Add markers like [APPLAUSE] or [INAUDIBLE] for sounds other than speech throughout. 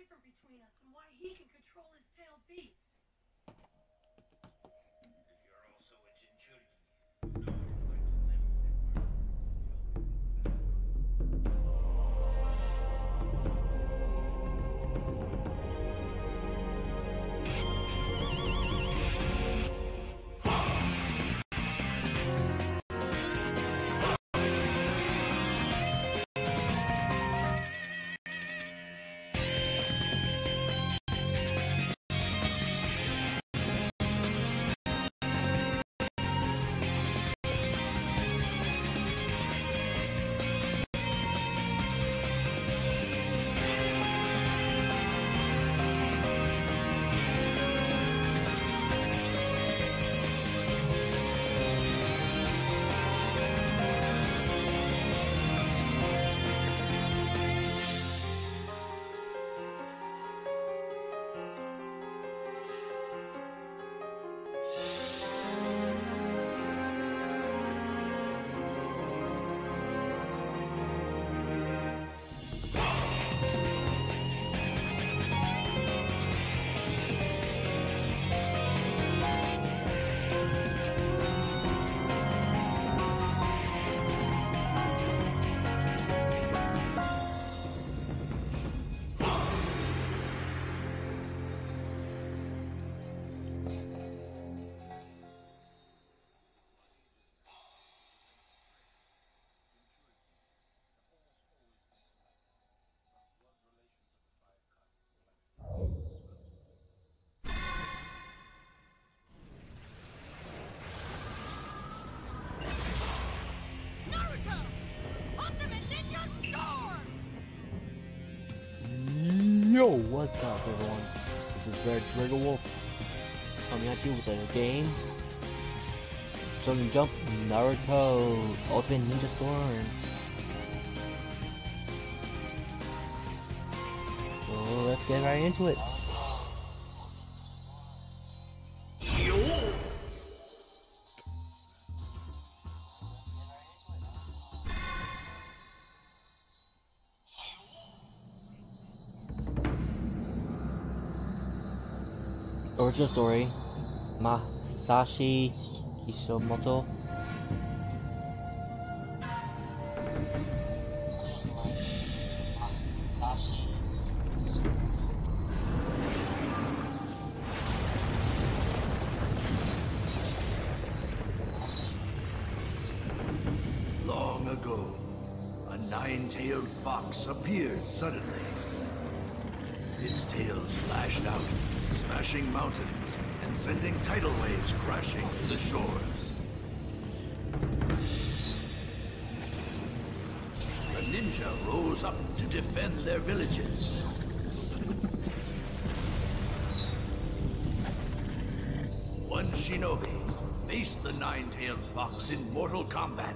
different between us and why he can control his tailed beast. What's up everyone? This is Red Dragowolf coming at you with a game. Shonen Jump Naruto Ultimate Ninja Storm. So let's get right into it. Original story Masashi Kishimoto. Mountains and sending tidal waves crashing to the shores. The ninja rose up to defend their villages. One shinobi faced the nine-tailed fox in mortal combat,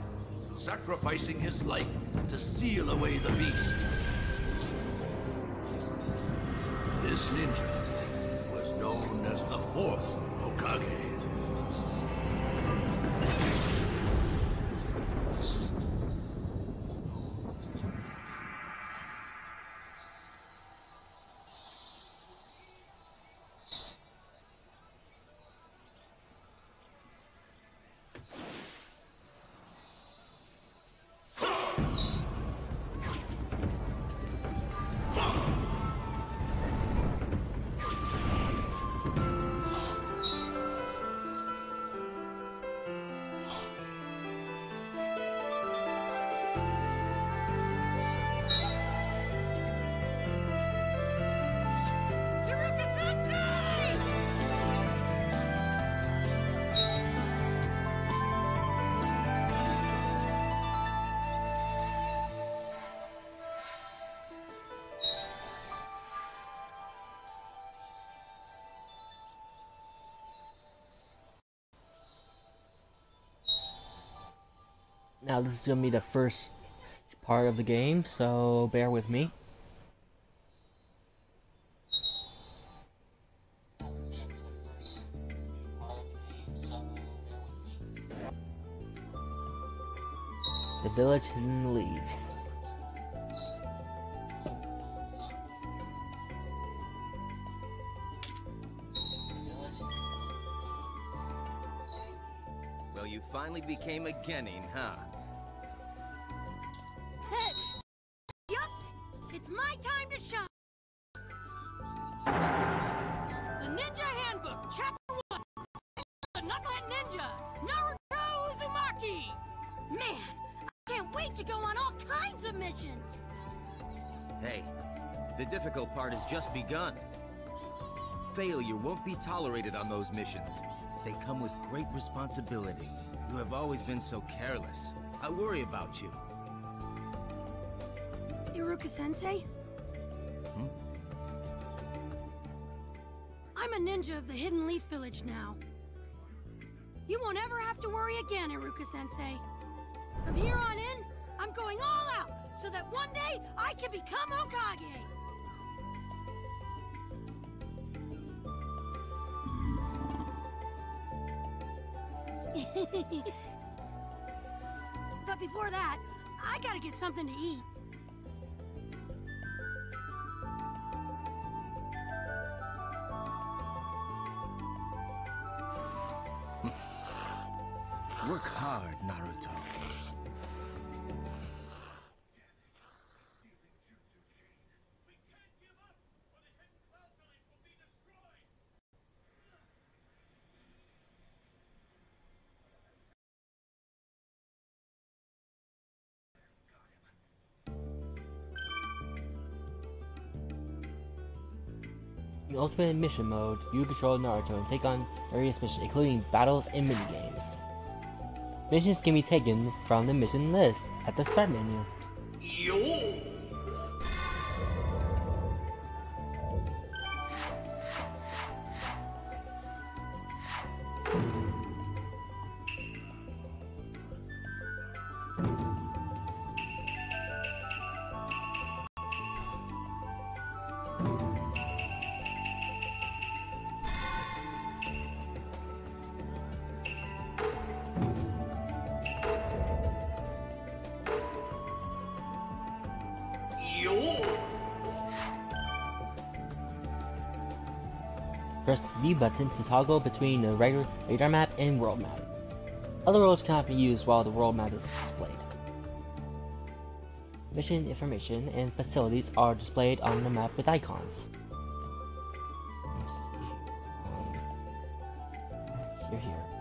sacrificing his life to seal away the beast. This ninja the Fourth Hokage. Now this is going to be the first part of the game, so bear with me. The village hidden leaves. Well, you finally became a Genin, huh? Man, I can't wait to go on all kinds of missions. Hey, the difficult part has just begun. Failure won't be tolerated on those missions. They come with great responsibility. You have always been so careless. I worry about you. Iruka Sensei? Hmm? I'm a ninja of the Hidden Leaf Village now. You won't ever have to worry again, Iruka Sensei. From here on in, I'm going all out so that one day I can become Hokage. [LAUGHS] but before that, I gotta get something to eat. Work hard, Naruto. In Ultimate Mission Mode, you control Naruto and take on various missions, including battles and minigames. Missions can be taken from the mission list at the start menu. Press the V button to toggle between the regular radar map and world map. Other roles cannot be used while the world map is displayed. Mission information and facilities are displayed on the map with icons. Here. Here.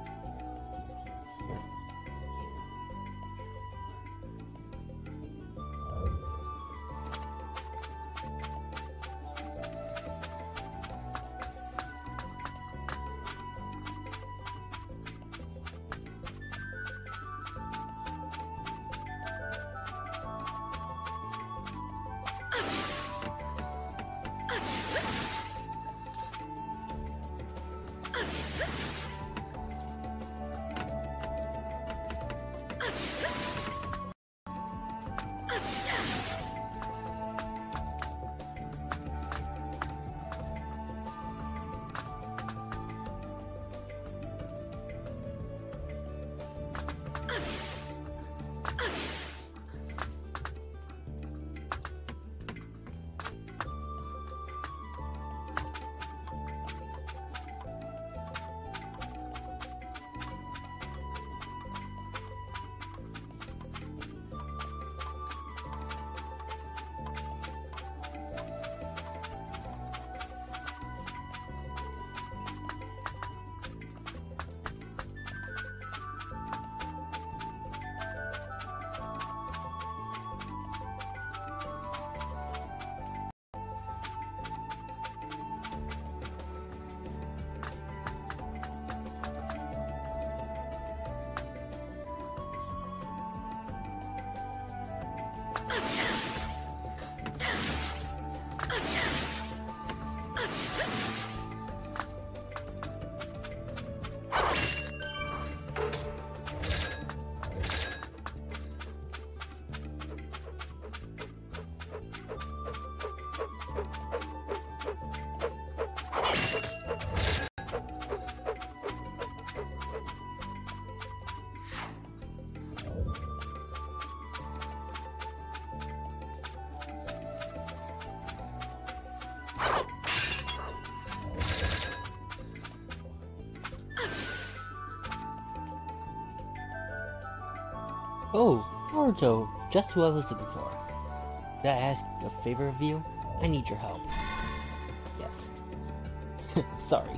Oh, no. Oh, Naruto, just who I was looking for. Did I ask a favor of you? I need your help. Yes. [LAUGHS] Sorry.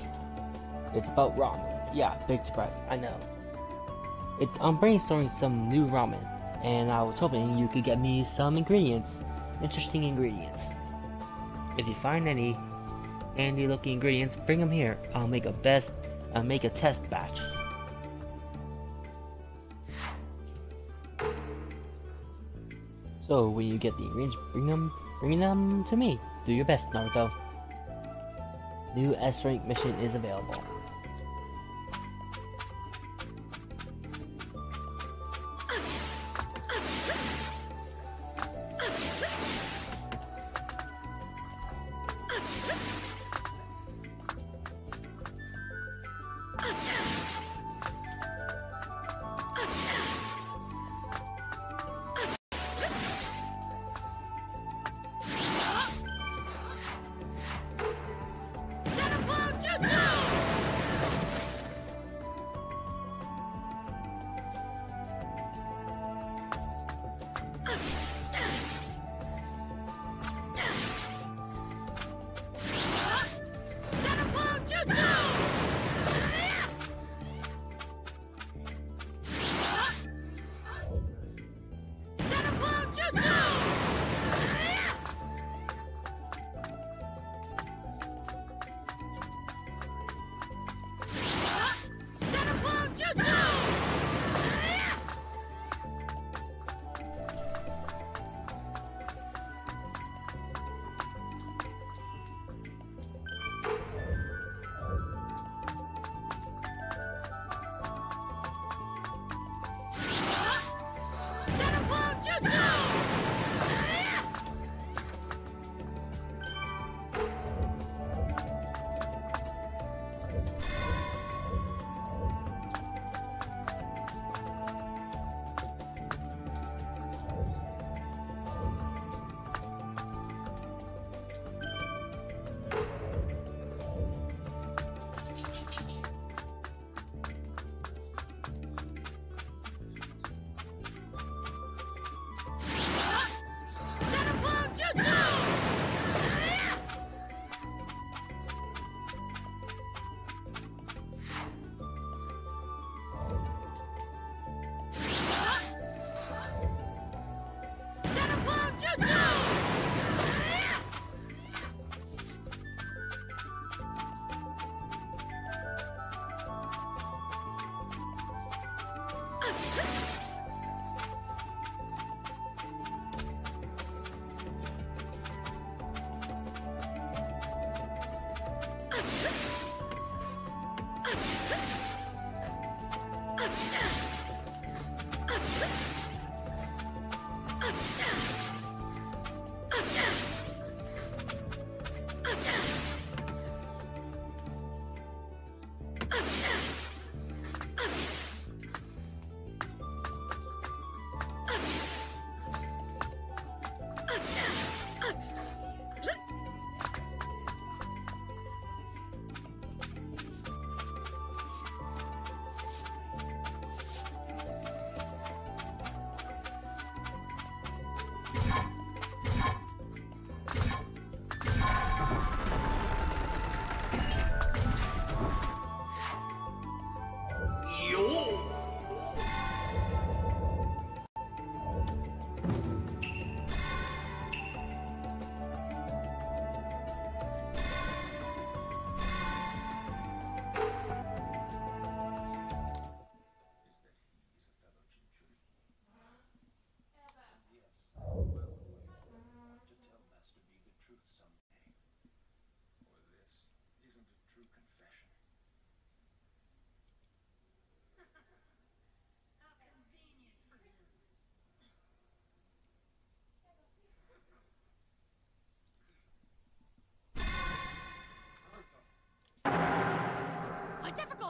It's about ramen. Yeah, big surprise, I know. It, I'm brainstorming some new ramen, and I was hoping you could get me some ingredients. Interesting ingredients. If you find any handy looking ingredients, bring them here. I'll make a best, I'll make a test batch. So when you get the ingredients, bring them, bring them to me. Do your best, Naruto. New S-rank mission is available.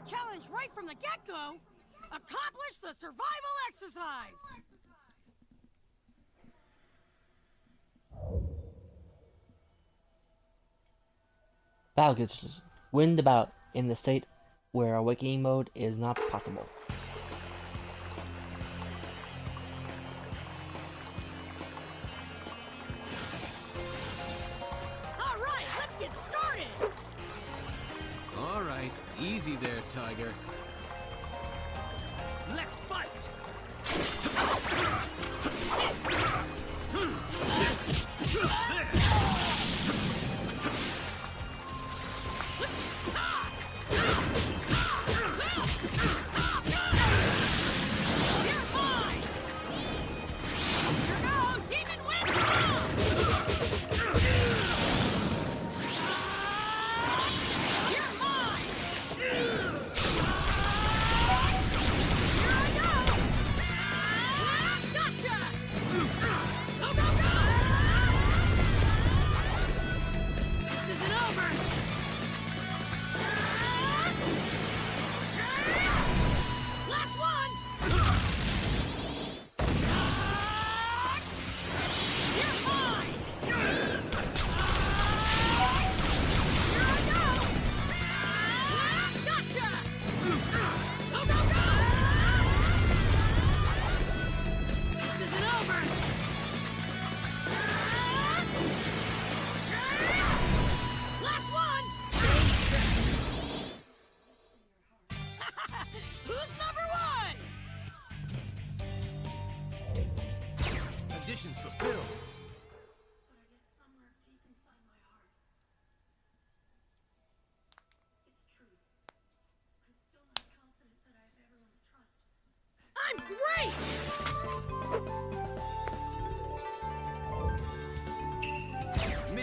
Challenge right from the get-go! Accomplish the survival exercise! Battle gets wind about in the state where awakening mode is not possible. Easy there, Tiger. Let's fight!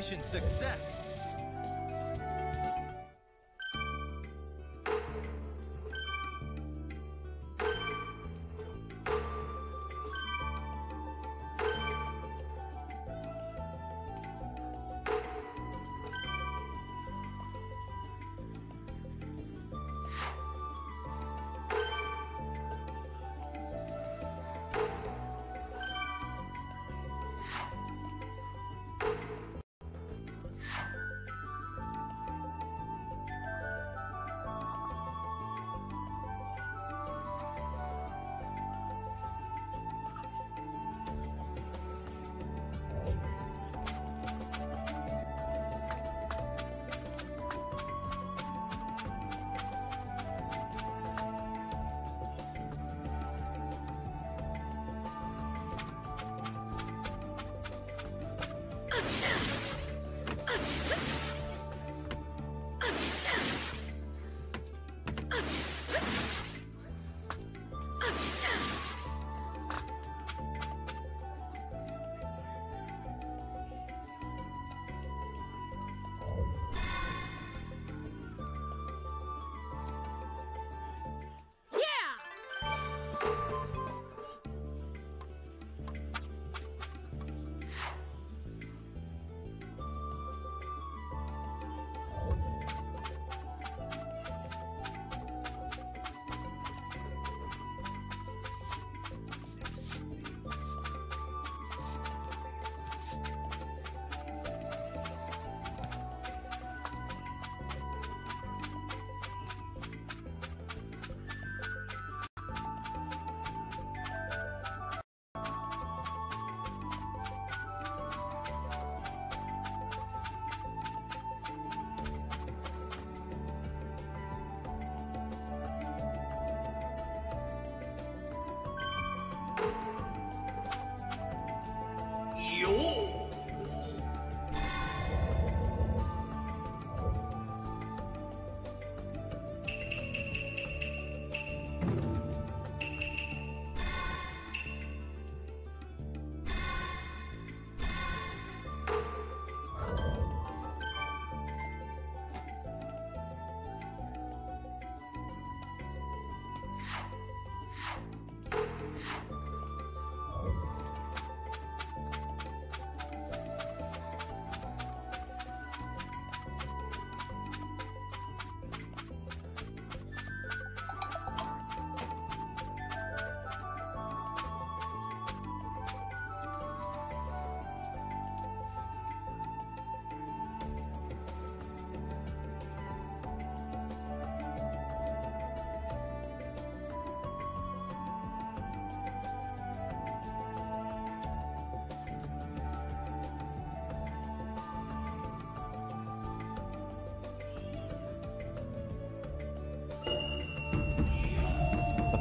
Mission success!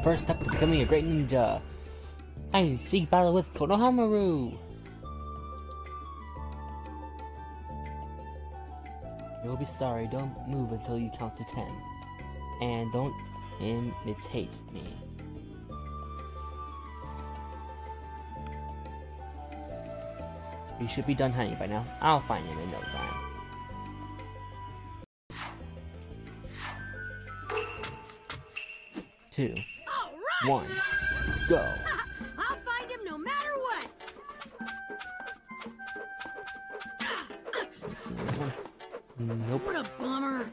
First step to becoming a great ninja. Hide and seek battle with Konohamaru. You'll be sorry, don't move until you count to ten. And don't imitate me. You should be done hunting by now. I'll find him in no time. Two! One, go! [LAUGHS] I'll find him no matter what! Let's see this one. Nope. What a bummer!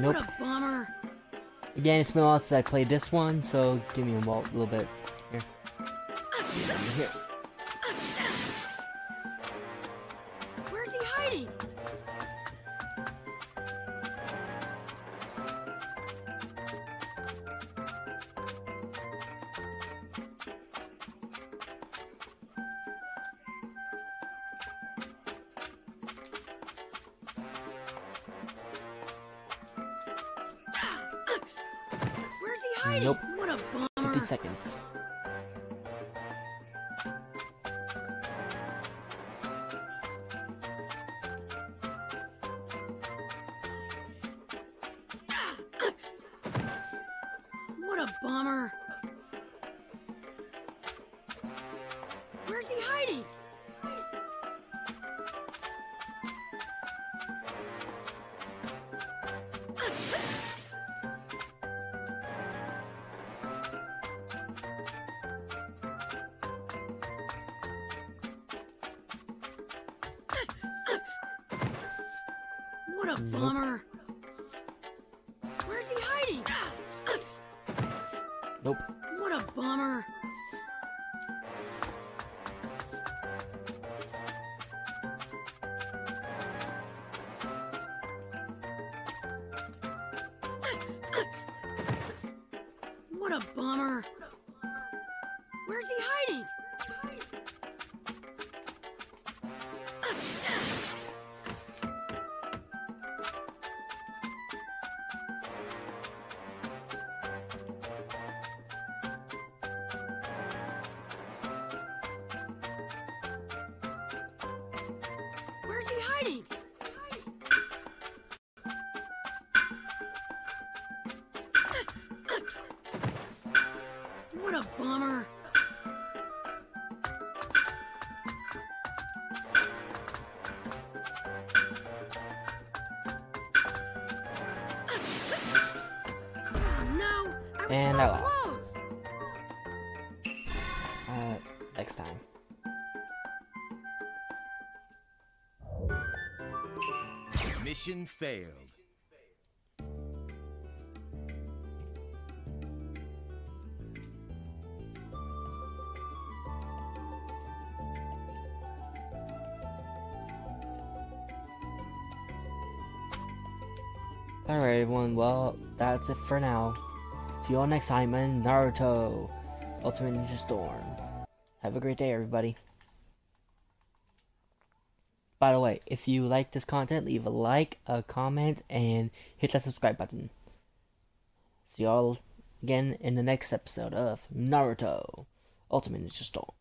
Nope. What a bummer! Again, it's been a while since I played this one, so give me a little bit. Here. Here. Bummer! Where's he hiding? What a bummer! A bummer! Where's he hiding? Next time. Mission failed. Alright, everyone. Well, that's it for now. See you all next time in Naruto Ultimate Ninja Storm. Have a great day, everybody. By the way, if you like this content, leave a like, a comment, and hit that subscribe button. See y'all again in the next episode of Naruto Ultimate Ninja Storm.